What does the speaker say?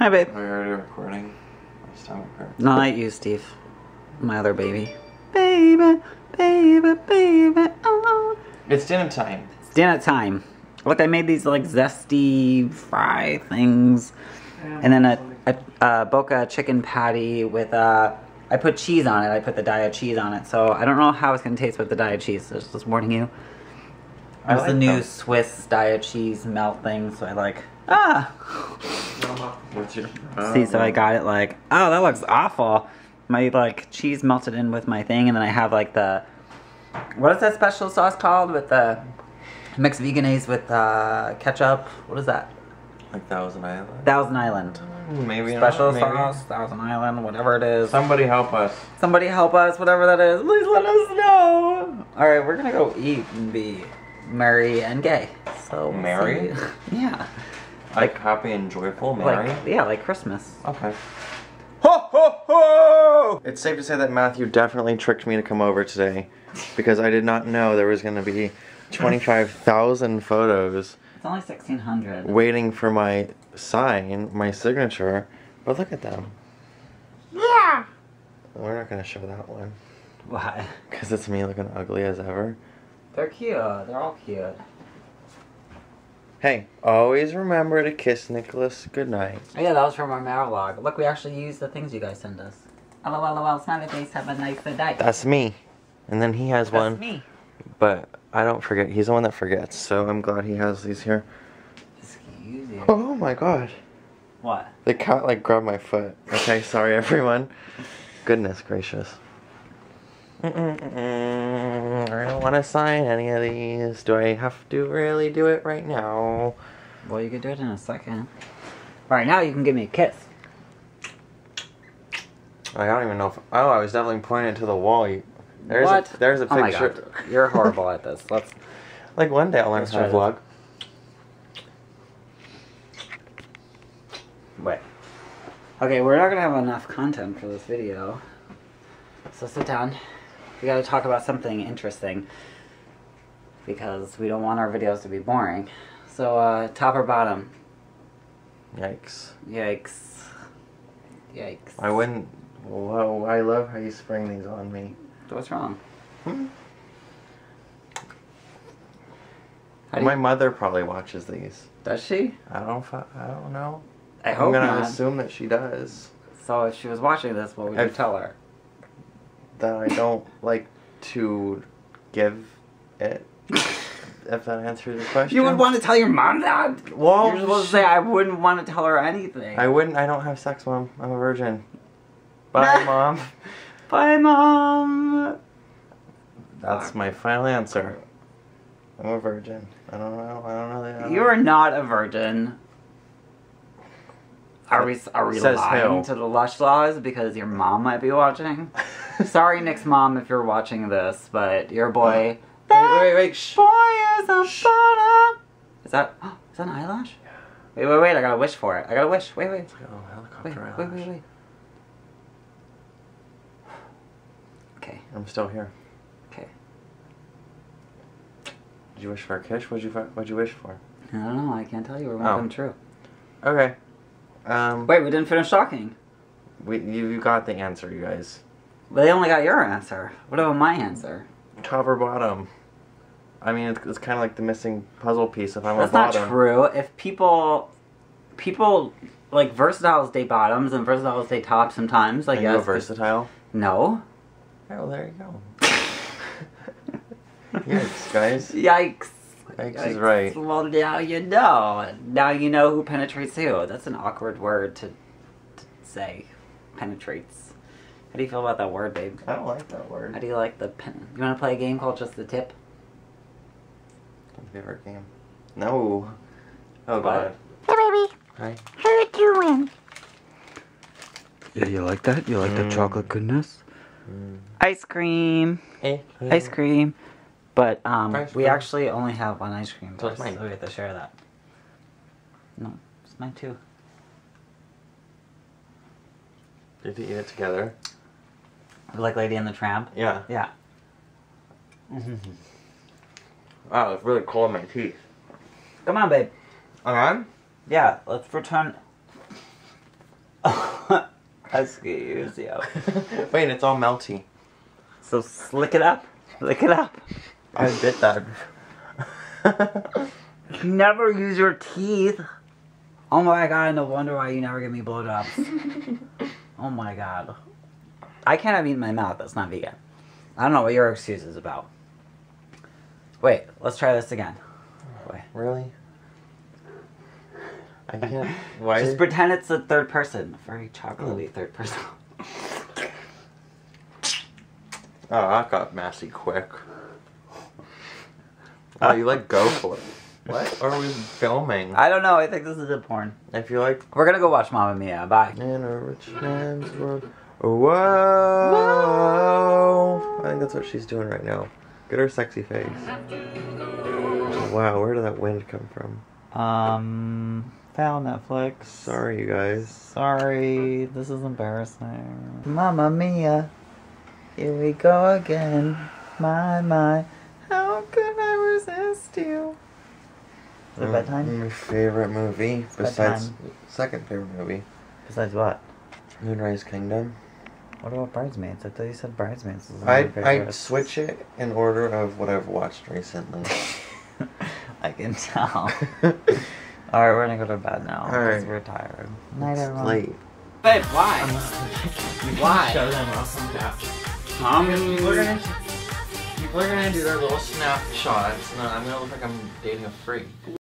Hi, babe. Are you already recording? My stomach hurts. No, not you, Steve. My other baby. Baby, baby, baby. Oh. It's dinner time. It's dinner time. Look, I made these like zesty fry things, and then a, a, a Boca chicken patty with uh, I put cheese on it. I put the Daiya cheese on it. So I don't know how it's gonna taste with the Daiya cheese. So just warning you. I It's the new them. Swiss Daiya cheese melt thing. So I like ah. What's your? See, so I got it like, oh, that looks awful. My like cheese melted in with my thing, and then I have like the, what is that special sauce called with the mixed Vegenaise with uh, ketchup? What is that? Like Thousand Island. Thousand Island Maybe special not, maybe. sauce, Thousand Island, whatever it is. Somebody help us. Somebody help us, whatever that is. Please let us know. All right, we're gonna go eat and be merry and gay. So Merry? yeah. Like happy and joyful, Mary. Like yeah, like Christmas. Okay. Ho ho ho! It's safe to say that Matthew definitely tricked me to come over today, because I did not know there was going to be twenty-five thousand photos It's only sixteen hundred. waiting for my sign, my signature. But look at them. Yeah. We're not going to show that one, Why? because it's me looking ugly as ever. They're cute. They're all cute. Hey, always remember to kiss Nicholas goodnight. Oh, yeah, that was from our Marilog. Look, we actually used the things you guys send us. LOL, LOL, smiley face, have a nice day. That's me. And then he has That's one. me. But I don't forget. He's the one that forgets. So I'm glad he has these here. Excuse you. Oh my god. What? The cat like grabbed my foot. Okay, sorry everyone. Goodness gracious. Mm-mm-mm. I don't want to sign any of these. Do I have to really do it right now? Well, you can do it in a second. Right now, you can give me a kiss. I don't even know if. Oh, I was definitely pointing to the wall. You- There's what? a there's a Oh my picture. god, you're horrible at this. Let's. Like one day I'll learn how to vlog. Wait. Okay, we're not gonna have enough content for this video. So sit down. We gotta talk about something interesting. Because we don't want our videos to be boring. So, uh, top or bottom? Yikes. Yikes. Yikes. I wouldn't. Whoa! I love how you spring these on me. What's wrong? Hmm. My you- mother probably watches these. Does she? I don't. I don't know. I I'm gonna not. assume that she does. So if she was watching this, what would you I've- tell her? That I don't like to give it. if that answers your question. You wouldn't want to tell your mom that? Well, You're supposed to say I wouldn't want to tell her anything. I wouldn't. I don't have sex, mom. I'm a virgin. Bye, mom. Bye, mom. That's my final answer. I'm a virgin. I don't know. I don't know. that- You are not a virgin. Are we are we Says lying who? to the lush laws because your mom might be watching? Sorry, Nick's mom, if you're watching this, but your boy. Wait, wait, wait. Shh. Boy is a bottom. Is that is that an eyelash? Wait, wait, wait! I gotta wish for it. I gotta wish. Wait, wait, Oh, wait, helicopter wait, wait, eyelash. wait. Okay, I'm still here. okay. Did you wish for a kiss? What'd you What'd you wish for? I don't know. I can't tell you. It won't Oh. come true. Okay. Um. Wait, we didn't finish talking. We you, you got the answer, you guys. But they only got your answer. What about my answer? Top or bottom? I mean, it's, it's kind of like the missing puzzle piece. If I'm That's a not bottom, true. If people, people like versatiles date bottoms and versatiles date tops sometimes. Like Are you versatile? no. Oh, well, there you go. Yikes, guys. Yikes. Yikes is right. Well, now you know. Now you know who penetrates who. That's an awkward word to, to say. Penetrates. How do you feel about that word, babe? I don't like that word. How do you like the pen? You want to play a game called Just the Tip? My favorite game. No. Oh What? god. Hey, baby. Hi. How are you doing? Yeah, you like that? You like Mm. chocolate goodness? Mm. Ice cream. Hey. ice cream. But um, we actually only have one ice cream. So it's mine. So we have to share that. No, it's mine too. Did you eat it together? Like Lady and the Tramp. Yeah. Yeah. Wow, it's really cold in my teeth. Come on, babe. On? Yeah, let's return. Excuse you. Wait, it's all melty. So slick it up. Lick it up. I did that. You never use your teeth. Oh my god, no wonder why you never give me blowjobs. oh my god. I can't have meat in my mouth, that's not vegan. I don't know what your excuse is about. Wait, let's try this again. Wait. really? I can't. Why? Just pretend it's a third person. Very chocolatey oh. third person. Oh, I got messy quick. Oh, you like go for it. What? Are we filming? I don't know, I think this is a porn. If you like We're gonna go watch Mamma Mia. Bye. in a rich man's world. Whoa! I think that's what she's doing right now. Get her sexy face. Wow, where did that wind come from? Um, found Netflix. Sorry, you guys. Sorry, this is embarrassing. Mamma Mia, here we go again. My, my, how could I resist you? Is it Mm, bedtime? My favorite movie, It's besides bedtime. second favorite movie, Besides what? Moonrise Kingdom. What about Bridesmaids? I thought you said Bridesmaids. was I your I favorites. switch it in order of what I've watched recently. I can tell. Alright, we're gonna go to bed now. All Because right. we're tired. Night, It's everyone. late. Babe, why? Why? Show them off some snap. Um, People are gonna are gonna do their little snapshots, then I'm gonna look like I'm dating a freak.